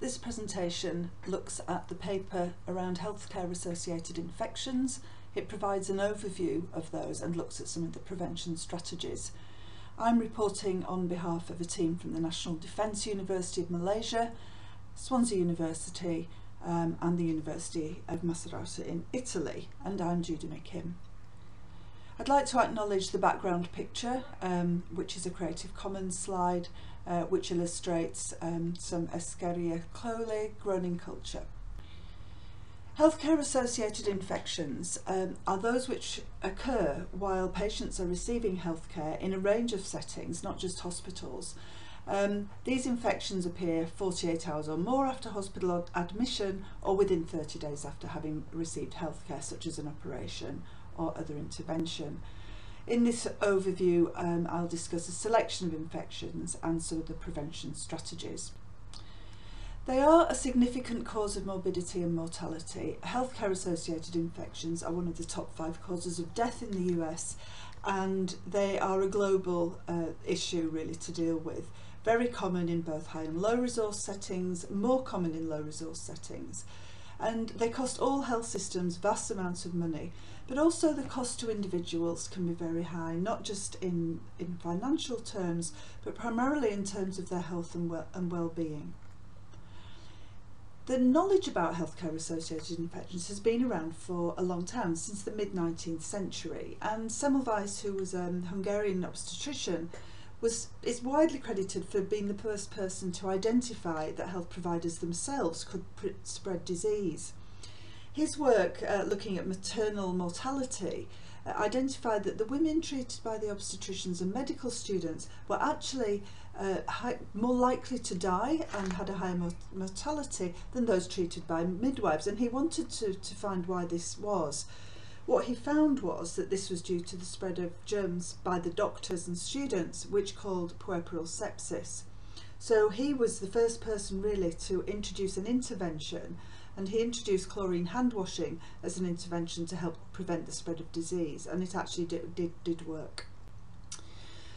This presentation looks at the paper around healthcare associated infections. It provides an overview of those and looks at some of the prevention strategies. I'm reporting on behalf of a team from the National Defence University of Malaysia, Swansea University um, and the University of Macerata in Italy and I'm Judy McKim. I'd like to acknowledge the background picture um, which is a Creative Commons slide uh, which illustrates um, some Escherichia coli grown culture. Healthcare associated infections um, are those which occur while patients are receiving healthcare in a range of settings, not just hospitals. Um, these infections appear 48 hours or more after hospital admission or within 30 days after having received healthcare such as an operation or other intervention. In this overview, um, I'll discuss a selection of infections and some of the prevention strategies. They are a significant cause of morbidity and mortality. Healthcare associated infections are one of the top five causes of death in the US and they are a global uh, issue really to deal with. Very common in both high and low resource settings, more common in low resource settings and they cost all health systems vast amounts of money but also the cost to individuals can be very high not just in in financial terms but primarily in terms of their health and, well, and well-being the knowledge about healthcare associated infections has been around for a long time, since the mid 19th century. And Semmelweis, who was a Hungarian obstetrician, was is widely credited for being the first person to identify that health providers themselves could spread disease. His work uh, looking at maternal mortality uh, identified that the women treated by the obstetricians and medical students were actually uh, high, more likely to die and had a higher mortality than those treated by midwives and he wanted to, to find why this was. What he found was that this was due to the spread of germs by the doctors and students, which called puerperal sepsis. So he was the first person really to introduce an intervention and he introduced chlorine hand washing as an intervention to help prevent the spread of disease and it actually did, did, did work.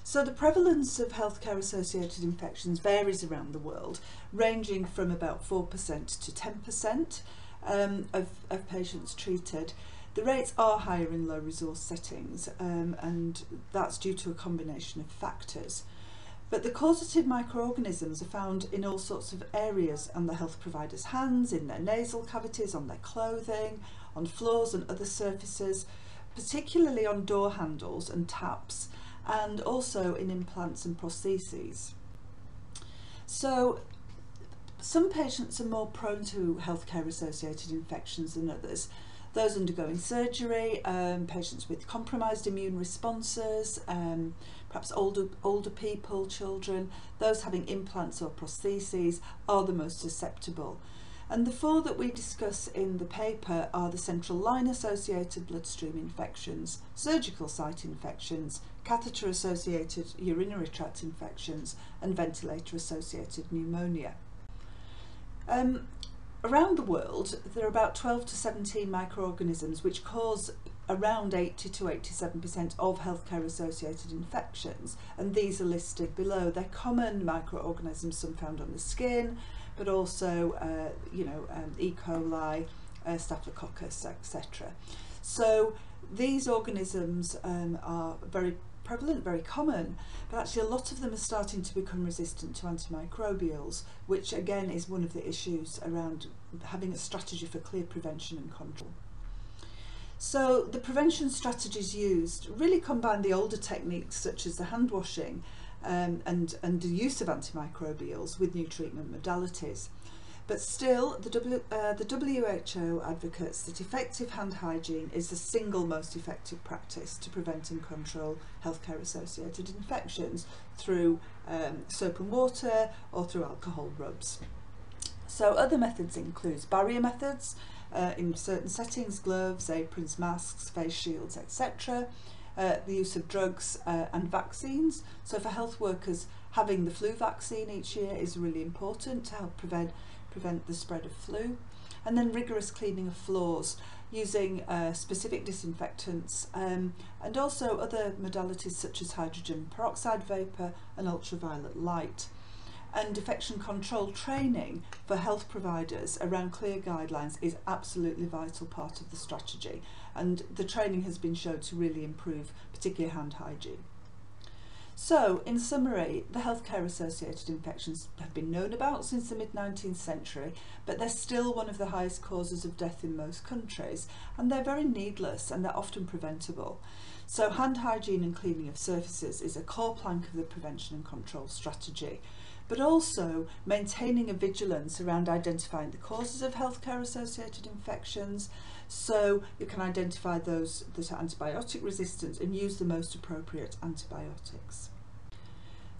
So the prevalence of healthcare associated infections varies around the world, ranging from about 4% to 10% um, of, of patients treated. The rates are higher in low resource settings um, and that's due to a combination of factors. But the causative microorganisms are found in all sorts of areas on the health provider's hands, in their nasal cavities, on their clothing, on floors and other surfaces, particularly on door handles and taps, and also in implants and prostheses. So some patients are more prone to healthcare associated infections than others those undergoing surgery, um, patients with compromised immune responses, um, perhaps older, older people, children, those having implants or prostheses are the most susceptible. And the four that we discuss in the paper are the central line associated bloodstream infections, surgical site infections, catheter associated urinary tract infections and ventilator associated pneumonia. Um, Around the world, there are about 12 to 17 microorganisms which cause around 80 to 87% of healthcare associated infections and these are listed below. They're common microorganisms, some found on the skin, but also, uh, you know, um, E. coli, uh, Staphylococcus, etc. So these organisms um, are very prevalent, very common, but actually a lot of them are starting to become resistant to antimicrobials, which again is one of the issues around having a strategy for clear prevention and control. So the prevention strategies used really combine the older techniques such as the hand washing um, and, and the use of antimicrobials with new treatment modalities. But still, the, w, uh, the WHO advocates that effective hand hygiene is the single most effective practice to prevent and control healthcare associated infections through um, soap and water or through alcohol rubs. So other methods include barrier methods uh, in certain settings, gloves, aprons, masks, face shields, etc. Uh, the use of drugs uh, and vaccines. So for health workers, having the flu vaccine each year is really important to help prevent prevent the spread of flu. And then rigorous cleaning of floors using uh, specific disinfectants um, and also other modalities such as hydrogen peroxide vapour and ultraviolet light. and infection control training for health providers around clear guidelines is absolutely vital part of the strategy and the training has been shown to really improve particularly hand hygiene. So, in summary, the healthcare associated infections have been known about since the mid 19th century, but they're still one of the highest causes of death in most countries, and they're very needless and they're often preventable. So, hand hygiene and cleaning of surfaces is a core plank of the prevention and control strategy but also maintaining a vigilance around identifying the causes of healthcare associated infections so you can identify those that are antibiotic resistant and use the most appropriate antibiotics.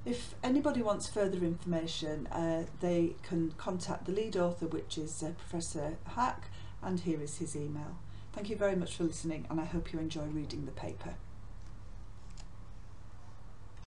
If anybody wants further information, uh, they can contact the lead author, which is uh, Professor Haque, and here is his email. Thank you very much for listening, and I hope you enjoy reading the paper.